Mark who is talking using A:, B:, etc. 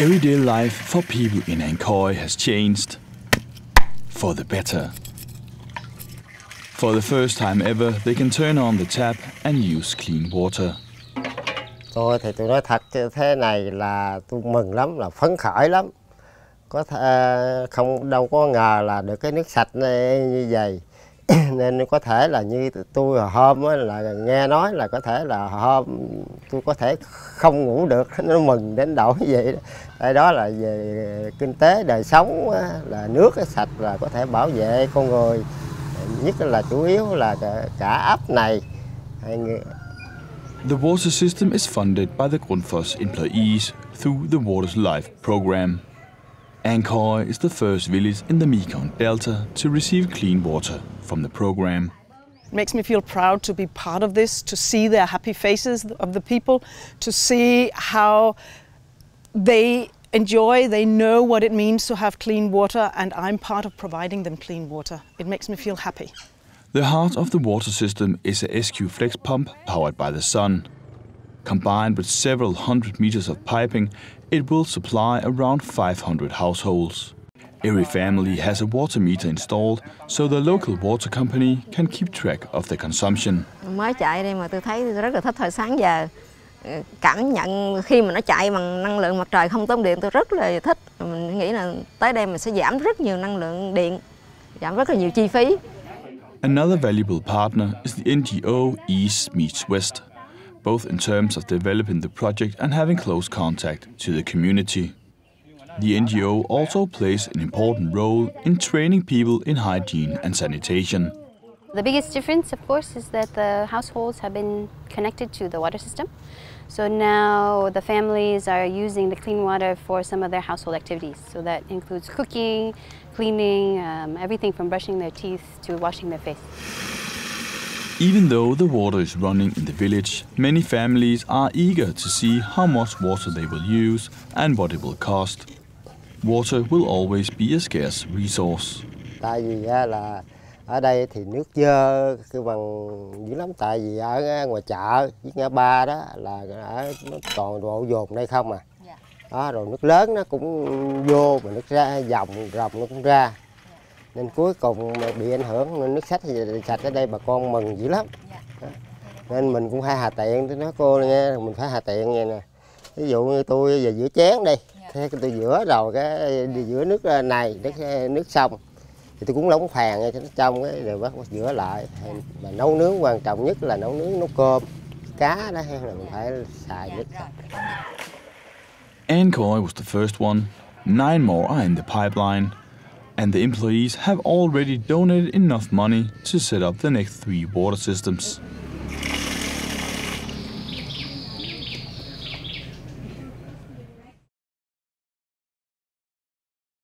A: Everyday life for people in Angkor has changed for the better. For the first time ever, they can turn on the tap and use clean water.
B: Tôi thì tôi nói thật thế này là tôi mừng lắm, là phấn khởi lắm. Có th- không đâu có ngờ là được cái nước sạch này như vậy. Nên có thể là như tôi hôm là nghe nói là có thể là hôm tôi có thể không ngủ được, nó mừng đến độ như vậy. Đây đó là về kinh tế đời sống là nước sạch là có thể bảo vệ con người. Nhất là chủ yếu là cả ấp này
A: The water system is funded by the Grundfos employees through the Water's Life program. An Quoi is the first village in the Mekong Delta to receive clean water from the program.
C: It makes me feel proud to be part of this, to see the happy faces of the people, to see how they enjoy, they know what it means to have clean water, and I'm part of providing them clean water. It makes me feel happy.
A: The heart of the water system is a SQ Flex pump powered by the sun. Combined with several hundred meters of piping, it will supply around 500 households. Every family has a water meter installed, so the local water company can keep track of the consumption.
D: Mới chạy đây mà tôi thấy rất là thích thời sáng giờ. Cảm nhận khi mà nó chạy bằng năng lượng mặt trời không tốn điện tôi rất là thích. Mình nghĩ là tới đây mình sẽ giảm rất nhiều năng lượng điện, giảm rất là nhiều chi phí.
A: Another valuable partner is the NGO East Meets West, both in terms of developing the project and having close contact to the community. The NGO also plays an important role in training people in hygiene and sanitation.
E: The biggest difference, of course, is that the households have been connected to the water system. So now the families are using the clean water for some of their household activities. So that includes cooking, cleaning, um, everything from brushing their teeth to washing their face.
A: Even though the water is running in the village, many families are eager to see how much water they will use and what it will cost. Water will always be a scarce resource.
B: Tại vì là ở đây thì nước dơ cái bằng dữ lắm tại vì ở ngoài chợ với ngã ba đó là ở nó toàn độ dồn đây không à đó rồi nước lớn nó cũng vô mà nước ra dòng rồng nó cũng ra nên cuối cùng mà bị ảnh hưởng nên nước sạch thì sạch ở đây bà con mừng dữ lắm. Nên mình cũng phải hà tiện tôi nói cô nghe mình phải hà tiện vậy nè. Ví dụ như tôi giờ giữa chén đây thế tôi giữa rồi cái đi giữa nước này nước nước sông thì tôi cũng lóng phèn cho nó trong cái rồi bắt giữa lại. Mà nấu nướng quan trọng nhất là nấu nướng nấu cơm cá đó hay là mình phải xài nước
A: Angkor was the first one. Nine more are in the pipeline. And the employees have already donated enough money to set up the next three water systems.